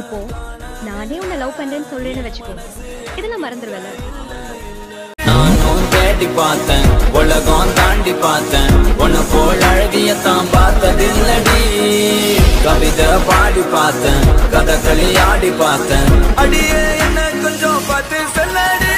இப்போ நானே உன்னை லவ் பண்றேன்னு சொல்றேன்னு வச்சுக்கோ. இதெல்லாம் மறந்துடுவேல தேடி பார்த்தேன் உலகம் தாண்டி பார்த்தேன். உன்னை போல் அழகியத்தான் பார்த்ததில்லடி. கவிதை பாடி பார்த்தேன் கதகளி ஆடி பார்த்தேன். அடியே என்ன கொஞ்சம் பார்த்து சொல்லடி.